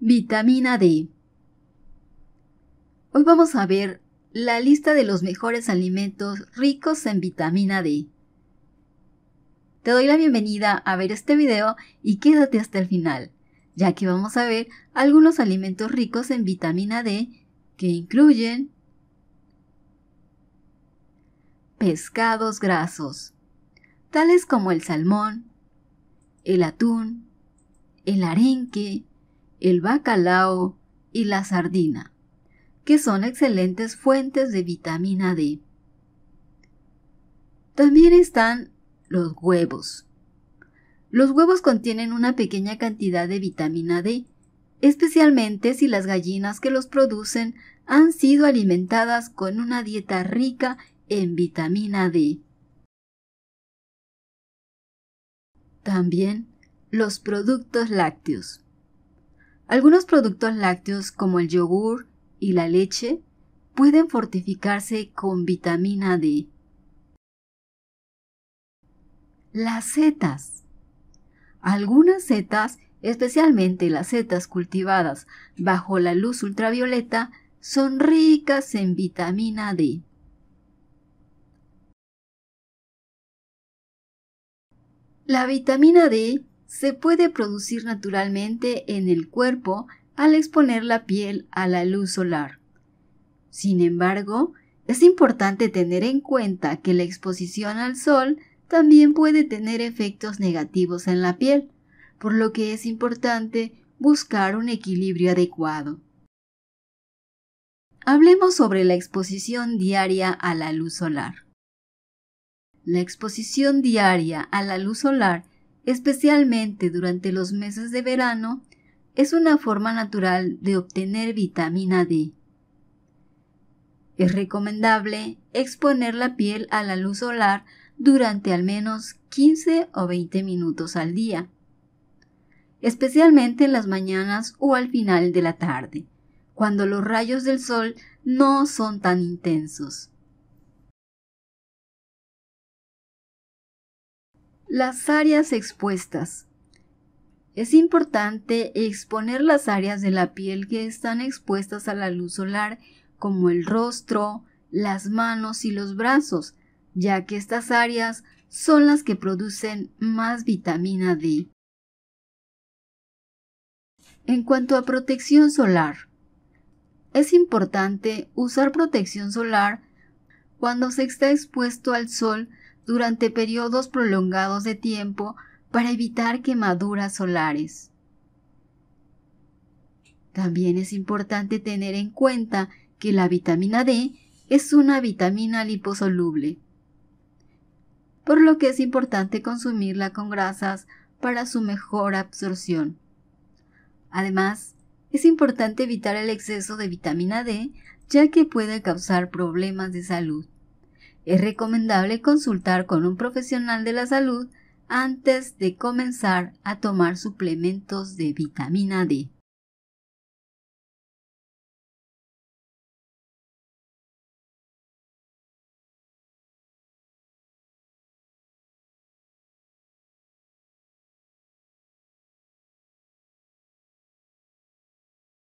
Vitamina D. Hoy vamos a ver la lista de los mejores alimentos ricos en vitamina D. Te doy la bienvenida a ver este video y quédate hasta el final, ya que vamos a ver algunos alimentos ricos en vitamina D que incluyen pescados grasos, tales como el salmón, el atún, el arenque, el bacalao y la sardina, que son excelentes fuentes de vitamina D. También están los huevos. Los huevos contienen una pequeña cantidad de vitamina D, especialmente si las gallinas que los producen han sido alimentadas con una dieta rica en vitamina D. También los productos lácteos. Algunos productos lácteos como el yogur y la leche pueden fortificarse con vitamina D. Las setas. Algunas setas, especialmente las setas cultivadas bajo la luz ultravioleta, son ricas en vitamina D. La vitamina D se puede producir naturalmente en el cuerpo al exponer la piel a la luz solar. Sin embargo, es importante tener en cuenta que la exposición al sol también puede tener efectos negativos en la piel, por lo que es importante buscar un equilibrio adecuado. Hablemos sobre la exposición diaria a la luz solar. La exposición diaria a la luz solar especialmente durante los meses de verano, es una forma natural de obtener vitamina D. Es recomendable exponer la piel a la luz solar durante al menos 15 o 20 minutos al día, especialmente en las mañanas o al final de la tarde, cuando los rayos del sol no son tan intensos. Las áreas expuestas. Es importante exponer las áreas de la piel que están expuestas a la luz solar, como el rostro, las manos y los brazos, ya que estas áreas son las que producen más vitamina D. En cuanto a protección solar, es importante usar protección solar cuando se está expuesto al sol durante periodos prolongados de tiempo para evitar quemaduras solares. También es importante tener en cuenta que la vitamina D es una vitamina liposoluble, por lo que es importante consumirla con grasas para su mejor absorción. Además, es importante evitar el exceso de vitamina D ya que puede causar problemas de salud es recomendable consultar con un profesional de la salud antes de comenzar a tomar suplementos de vitamina D.